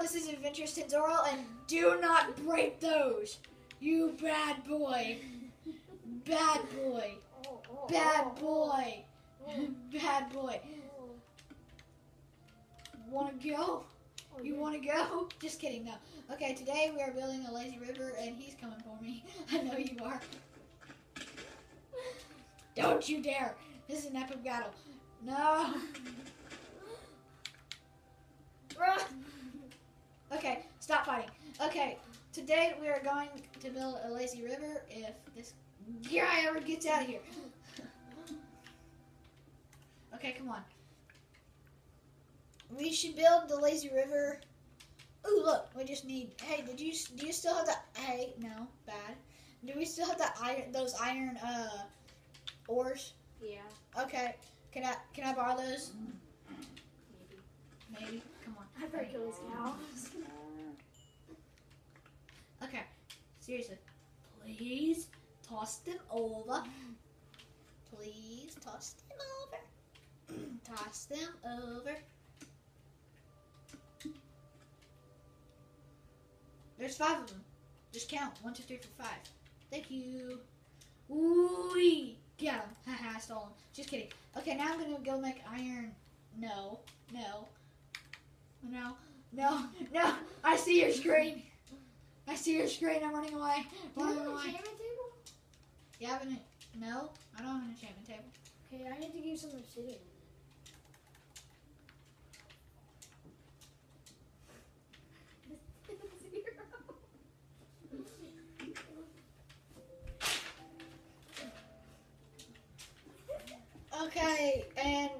This is Adventures Tenzoro, and do not break those. You bad boy. Bad boy. Bad boy. Bad boy. Wanna go? You wanna go? Just kidding, no. Okay, today we are building a lazy river, and he's coming for me. I know you are. Don't you dare. This is an epic battle. No. Run. Okay, stop fighting. Okay, today we are going to build a lazy river if this guy ever gets out of here. okay, come on. We should build the lazy river. Ooh, look, we just need. Hey, did you do you still have the? Hey, no, bad. Do we still have the iron? Those iron uh ores? Yeah, Okay, can I can I borrow those? maybe. Maybe. Come on. I better kill these cows. Okay, seriously. Please toss them over. Please toss them over. toss them over. There's five of them. Just count. One, two, three, four, five. Thank you. Ooh, yeah. Haha, I stole him. Just kidding. Okay, now I'm gonna go make iron. No, no, no, no, no. I see your screen. I see your screen. I'm running away. Do you Running have an away. enchantment table? You have an no? I don't have an enchantment table. Okay, I need to give you some obsidian. Okay, and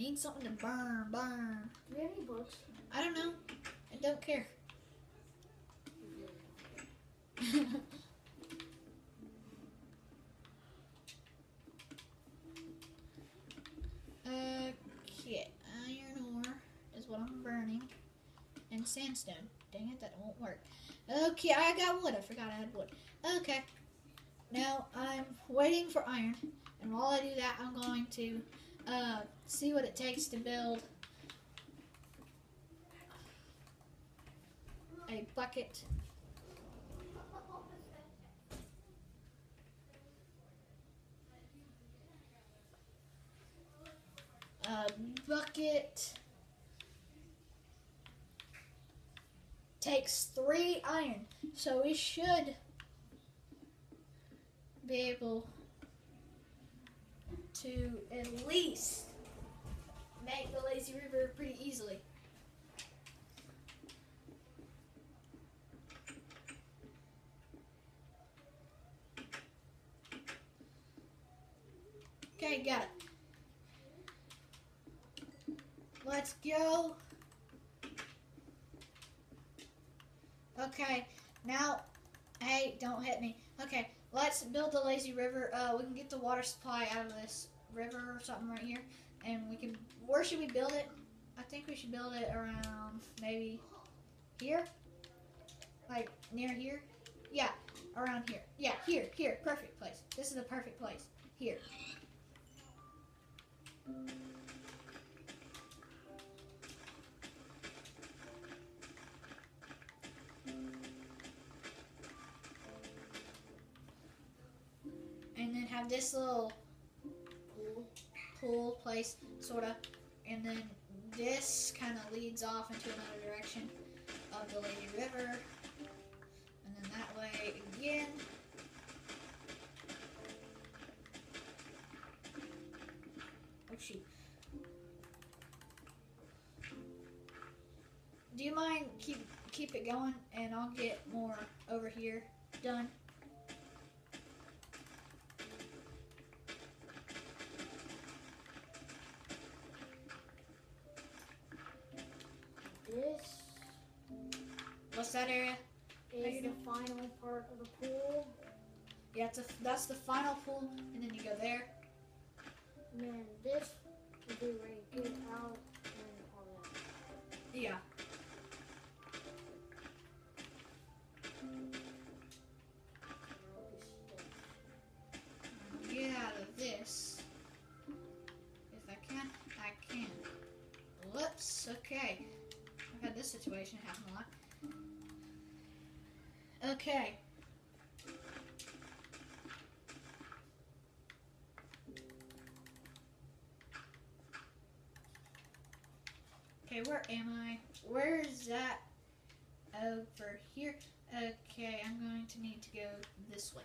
need something to burn, burn. Do you have any books? I don't know. I don't care. okay, iron ore is what I'm burning, and sandstone. Dang it, that won't work. Okay, I got wood. I forgot I had wood. Okay, now I'm waiting for iron, and while I do that, I'm going to uh, see what it takes to build a bucket. A bucket takes three iron, so we should be able to at least make the lazy river pretty easily. Okay, got it. Let's go. Okay, now, hey, don't hit me. Okay, let's build the lazy river. Uh, we can get the water supply out of this river or something right here, and we can. Where should we build it? I think we should build it around maybe here, like near here. Yeah, around here. Yeah, here, here, perfect place. This is the perfect place. Here. and then have this little pool place, sort of, and then this kind of leads off into another direction of the Lazy River, and then that way again. Oh shoot. Do you mind keep keep it going, and I'll get more over here done. This What's that area? Is the final part of the pool. Yeah, it's a, that's the final pool, and then you go there. And then this will be where you get out Yeah. Get out of this. If I can, I can. Whoops. Okay. Situation happen a lot. Okay. Okay, where am I? Where is that? Over here. Okay, I'm going to need to go this way.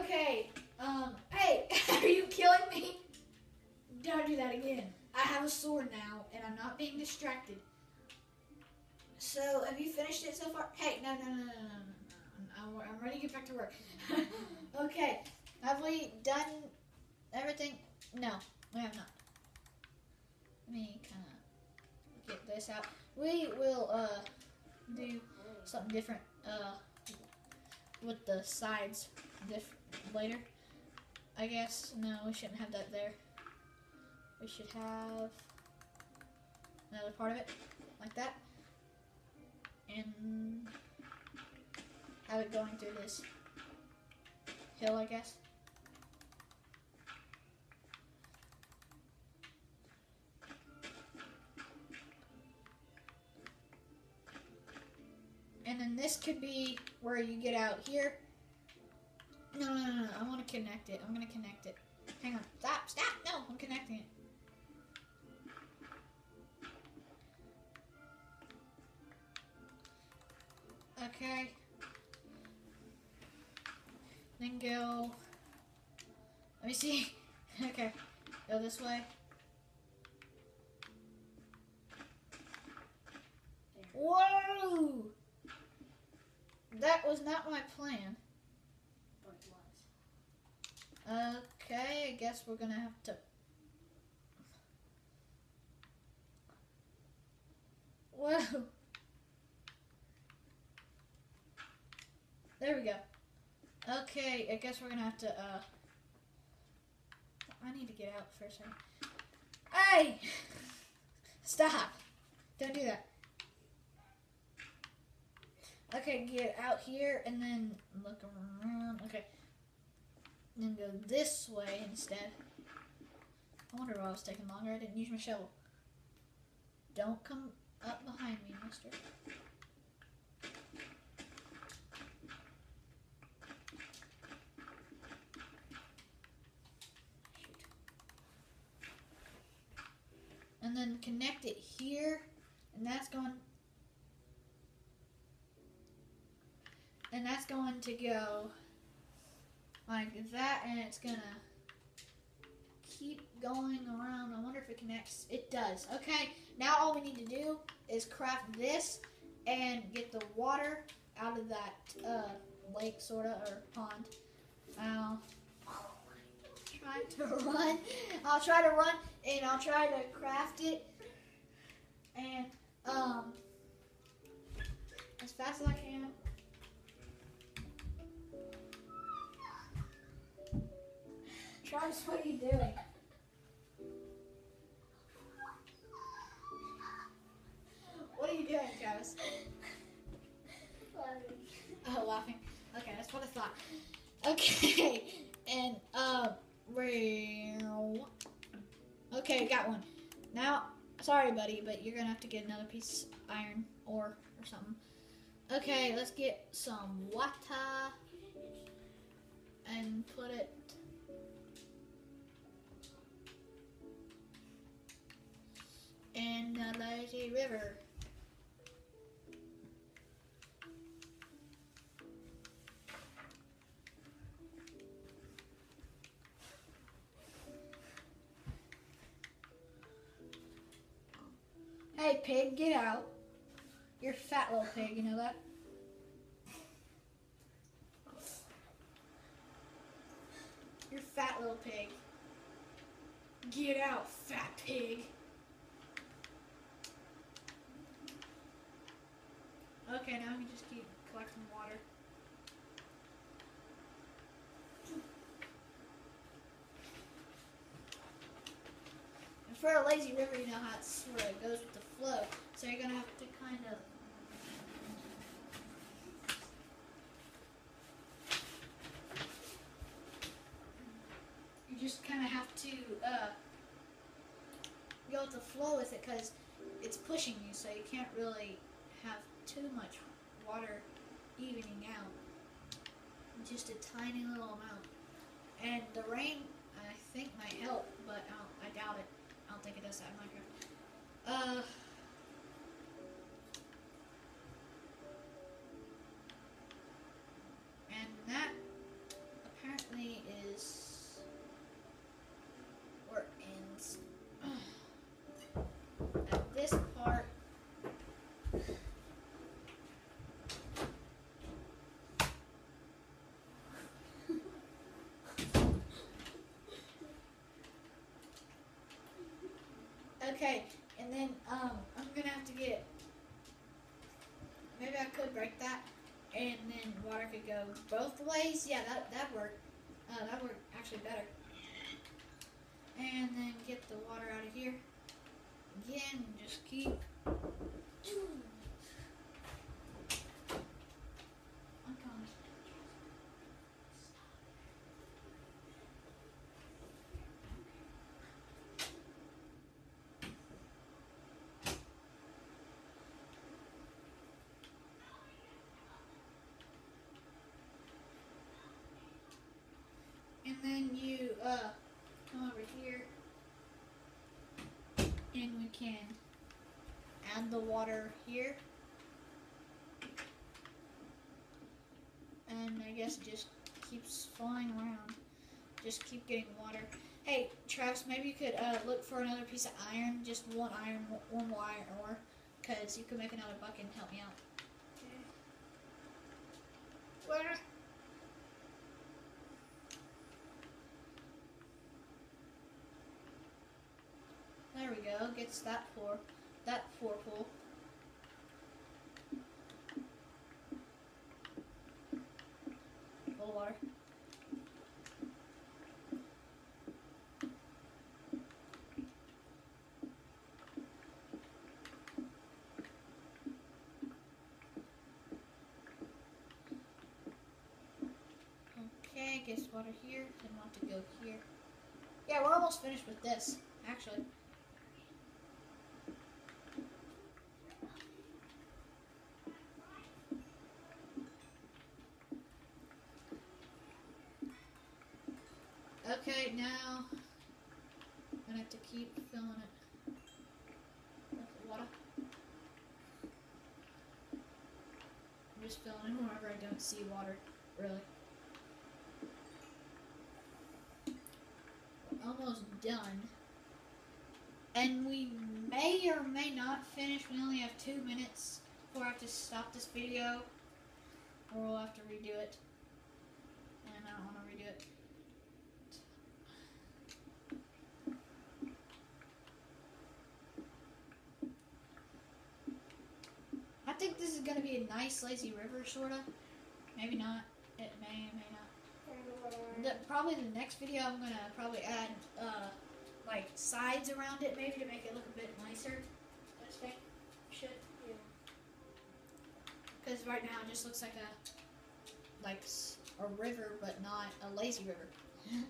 Okay. Um. Hey, are you killing me? Don't do that again. I have a sword now, and I'm not being distracted. So, have you finished it so far? Hey, no, no, no, no, no, no. I'm, I'm ready to get back to work. okay. Have we done everything? No, we have not. Let me kind of get this out. We will uh do something different uh with the sides later. I guess no, we shouldn't have that there. We should have another part of it like that, and have it going through this hill, I guess. And then this could be where you get out here. No, no, no, no. I want to connect it. I'm going to connect it. Hang on. Stop, stop. No, I'm connecting it. Okay. Then go. Let me see. okay. Go this way. Whoa! That was not my plan. But it was. Okay, I guess we're gonna have to. Whoa! There we go. Okay, I guess we're gonna have to. uh... I need to get out for a second. Hey! Stop! Don't do that. Okay, get out here and then look around. Okay. Then go this way instead. I wonder why I was taking longer. I didn't use my shovel. Don't come up behind me, mister. And then connect it here. And that's going and that's going to go like that and it's gonna keep going around. I wonder if it connects. It does. Okay now all we need to do is craft this and get the water out of that uh, lake sort of or pond. I'll try to run i'll try to run and i'll try to craft it and um as fast as i can Travis, what are you doing? What are you doing, Travis? laughing. Oh, laughing. Okay, that's what I thought. Okay, and Okay, got one. Now, sorry, buddy, but you're gonna have to get another piece of iron ore or something. Okay, let's get some water and put it in the lazy river. Hey, pig, get out. You're a fat little pig, you know that? You're fat little pig. Get out, fat pig. Okay, now we just keep collecting water. And for a lazy river, you know how it sort of goes with the flow. So you're gonna have to kind of. You just kind of have to uh, go with the flow with it because it's pushing you, so you can't really have too much water evening out. Just a tiny little amount. And the rain, I think, might help, but I, I doubt it. Think it in Minecraft. Uh. Okay, and then um, I'm gonna have to get. Maybe I could break that, and then water could go both ways. Yeah, that that worked. Uh, that worked actually better. And then get the water out of here. Again, just keep. I'm coming. And then you uh, come over here and we can add the water here. And I guess it just keeps flying around. Just keep getting water. Hey, Travis, maybe you could uh, look for another piece of iron, just one iron, one more iron ore, because you could make another bucket and help me out. Where? There we go. Gets that pour, that pour full. Full water. Okay, gets water here. Then want to go here. Yeah, we're almost finished with this, actually. Okay, now I'm gonna have to keep filling it with water. I'm just filling it wherever I don't see water, really. We're almost done. And we may or may not finish. We only have two minutes before I have to stop this video. Or we'll have to redo it. And I don't want to redo it. I think gonna be a nice lazy river, sorta. Maybe not. It may, may not. The, probably the next video, I'm gonna probably add uh, like sides around it, maybe to make it look a bit nicer. Should. Yeah. Because right now it just looks like a like a river, but not a lazy river.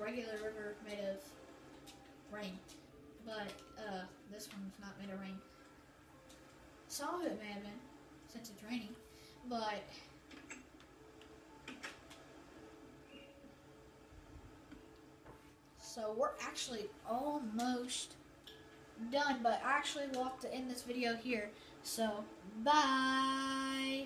a regular river made of rain, but uh, this one's not made of rain. Some of it may have been, since it's raining, but so we're actually almost done. But I actually, we'll have to end this video here. So bye.